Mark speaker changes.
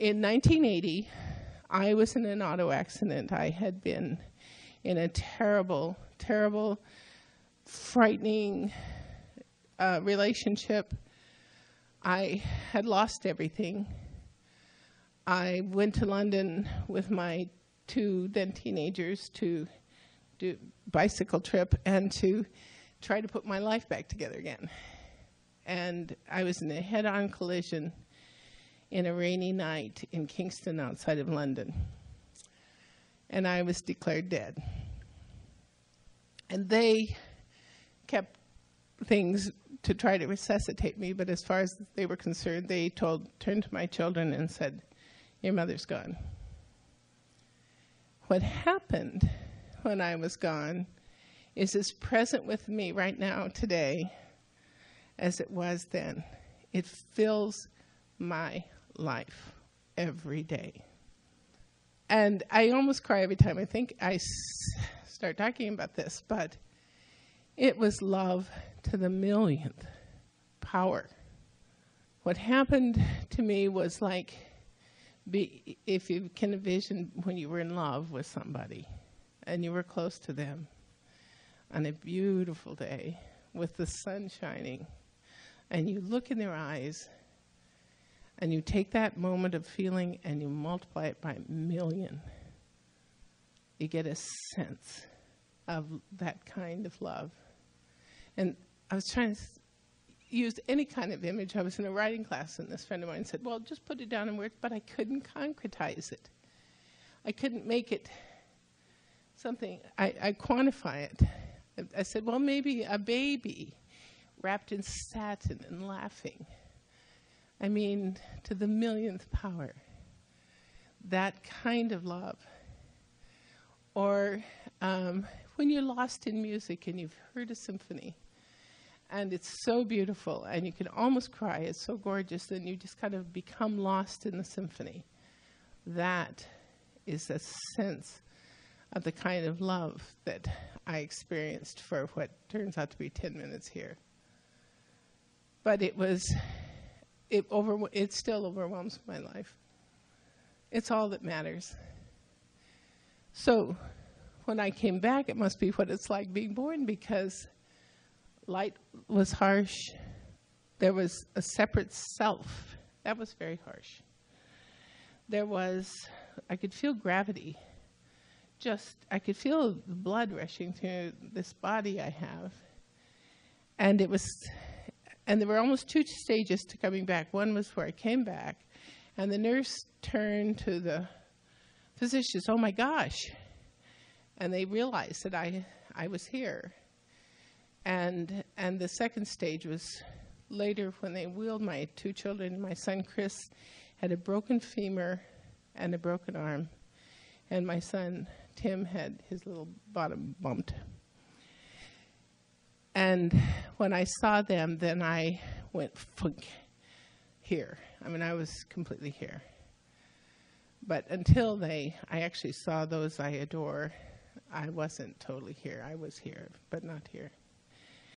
Speaker 1: In 1980, I was in an auto accident. I had been in a terrible, terrible, frightening uh, relationship. I had lost everything. I went to London with my two then teenagers to do bicycle trip and to try to put my life back together again. And I was in a head-on collision in a rainy night in Kingston outside of London. And I was declared dead. And they kept things to try to resuscitate me, but as far as they were concerned, they told, turned to my children and said, Your mother's gone. What happened when I was gone is as present with me right now, today, as it was then. It fills my life every day. And I almost cry every time I think I start talking about this, but it was love to the millionth power. What happened to me was like, be, if you can envision when you were in love with somebody and you were close to them on a beautiful day with the sun shining, and you look in their eyes and you take that moment of feeling and you multiply it by a million, you get a sense of that kind of love. And I was trying to use any kind of image. I was in a writing class, and this friend of mine said, Well, just put it down in words, but I couldn't concretize it. I couldn't make it something, I, I quantify it. I, I said, Well, maybe a baby wrapped in satin and laughing. I mean, to the millionth power. That kind of love. Or um, when you're lost in music and you've heard a symphony and it's so beautiful and you can almost cry, it's so gorgeous, and you just kind of become lost in the symphony. That is a sense of the kind of love that I experienced for what turns out to be 10 minutes here. But it was it, over, it still overwhelms my life. It's all that matters. So when I came back, it must be what it's like being born because light was harsh. There was a separate self. That was very harsh. There was, I could feel gravity. Just, I could feel the blood rushing through this body I have. And it was and there were almost two stages to coming back. One was where I came back, and the nurse turned to the physicians, oh my gosh. And they realized that I, I was here. And, and the second stage was later when they wheeled my two children. My son Chris had a broken femur and a broken arm, and my son Tim had his little bottom bumped. And when I saw them, then I went here. I mean, I was completely here. But until they, I actually saw those I adore, I wasn't totally here. I was here, but not here.